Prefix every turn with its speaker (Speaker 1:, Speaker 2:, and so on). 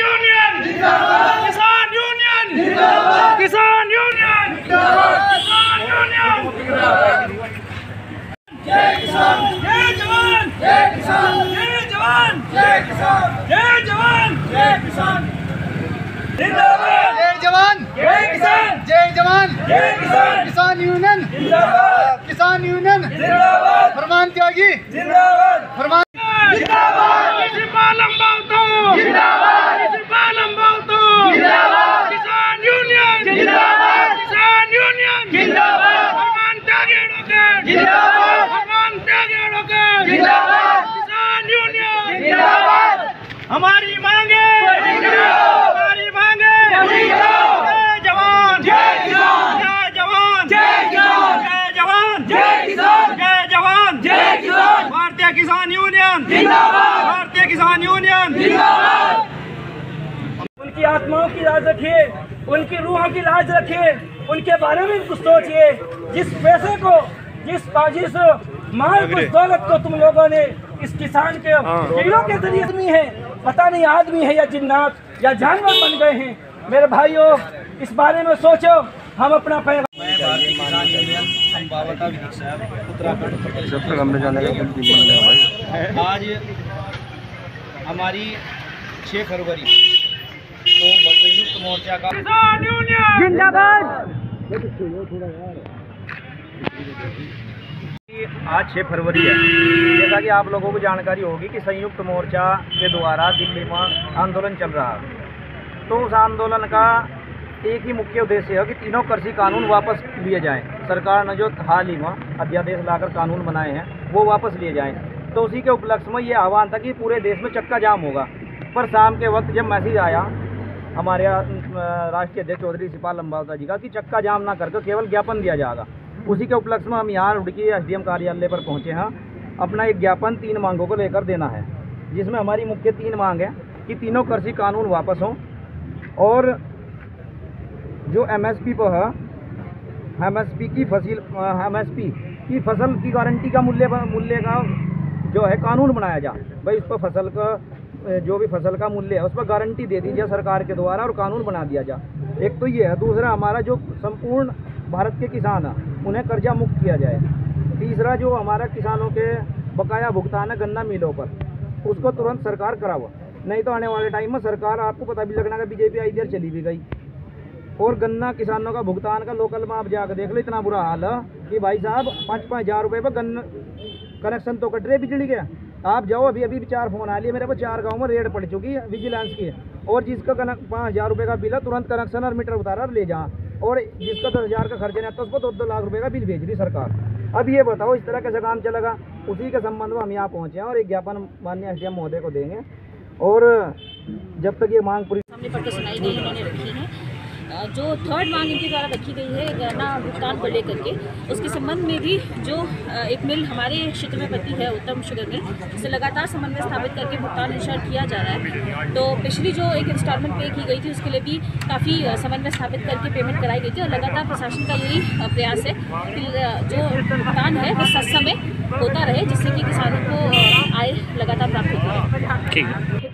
Speaker 1: Union किसान union किसान union भारतीय किसान यूनियन। भारतीय किसान यूनियन।
Speaker 2: उनकी आत्माओं की लाज रखिए उनकी रूहों की लाज रखिए उनके बारे में कुछ सोचिए। जिस पैसे को जिस जिस माल कुछ दौलत को तुम लोगों ने इस किसान के कीड़ों के ज़रिए आदमी है। पता नहीं आदमी है या जिन्नात या जानवर बन गए हैं। मेरे भाइयों इस बारे में सोचो। हम अपना पैगाम
Speaker 3: आज हमारी 6 फरवरी को संयुक्त मोर्चा का
Speaker 1: जिंदाबाद!
Speaker 3: आज 6 फरवरी है। जैसा कि आप लोगों को जानकारी होगी कि संयुक्त मोर्चा के द्वारा दिल्ली में आंदोलन चल रहा। है तो उस आंदोलन का एक ही मुख्य उद्देश्य है कि तीनों कृषि कानून वापस लिए जाएँ। सरकार ने जो हाल ही में अध्यादेश लाकर कानून बनाए हैं, वो वापस लिए जाएँ। तो उसी के उपलक्ष्य में ये आह्वान था कि पूरे देश में चक्का जाम होगा। पर शाम के वक्त जब मैसेज आया, हमारे राष्ट्रीय अध्यक्ष चौधरी सिपाल लंबावता जी का, कि चक्का जाम ना करके केवल ज्ञापन दिया जाएगा। उसी के उपलक्ष्य में हम यहाँ रुड़की एसडीएम कार्यालय पर पहुँचे हैं। अपना एक ज्ञापन तीन मांगों को लेकर देना है, जिसमें हमारी मुख्य तीन मांग है कि तीनों कृषि कानून वापस हों और जो एमएसपी पर है एमएसपी की फसिल एमएसपी की फ़सल की गारंटी का मूल्य मूल्य का जो है कानून बनाया जाए भाई उस पर फ़सल का जो भी फ़सल का मूल्य है, उस पर गारंटी दे दी जाए सरकार के द्वारा और कानून बना दिया जाए एक तो ये है, दूसरा हमारा जो संपूर्ण भारत के किसान हैं, उन्हें कर्जा मुक्त किया जाए। तीसरा जो हमारा किसानों के बकाया भुगतान है गन्ना मिलों पर, उसको तुरंत सरकार करावा, नहीं तो आने वाले टाइम में सरकार, आपको पता भी लगना कि बीजेपी आई चली भी गई। और गन्ना किसानों का भुगतान का लोकल में आप जाकर देख लो, इतना बुरा हाल है कि भाई साहब पाँच पाँच हज़ार रुपये पर गन्ना, कनेक्शन तो कट रहे बिजली के। आप जाओ, अभी अभी भी चार फ़ोन आ लिए, मेरे पास चार गाँव में रेड पड़ चुकी है विजिलेंस की। और जिसका कनेक्ट, पाँच हज़ार रुपये का बिल है, तुरंत कनेक्शन और मीटर उतारा ले जा। और जिसका दस हज़ार का खर्चा नहीं आता, उसको दो दो लाख रुपये का बिल भेज रही सरकार। अब ये बताओ, इस तरह कैसे काम चलेगा, उसी के संबंध में हम यहाँ पहुँचे हैं और एक ज्ञापन माननीय एसडीएम महोदय को देंगे। और जब तक ये मांग पूरी
Speaker 4: सुनाई गई रखी है। जो थर्ड मांग इनके द्वारा रखी गई है गन्ना भुगतान को लेकर के, उसके संबंध में भी जो एक मिल हमारे क्षेत्र में बनती है, उत्तम शुगर मिल उसे लगातार समन्वय स्थापित करके भुगतान इंश्योर किया जा रहा है। तो पिछली जो एक इंस्टॉलमेंट पे की गई थी, उसके लिए भी काफ़ी समन्वय स्थापित करके पेमेंट कराई गई थी और लगातार प्रशासन का यही प्रयास है कि जो भुगतान है, वो सस्त समय होता रहे, जिससे कि किसानों को आय लगातार प्राप्त होती है।